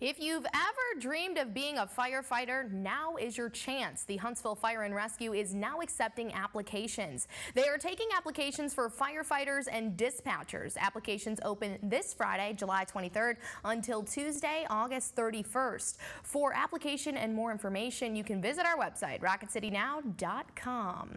If you've ever dreamed of being a firefighter, now is your chance. The Huntsville Fire and Rescue is now accepting applications. They are taking applications for firefighters and dispatchers. Applications open this Friday, July 23rd until Tuesday, August 31st. For application and more information, you can visit our website, rocketcitynow.com.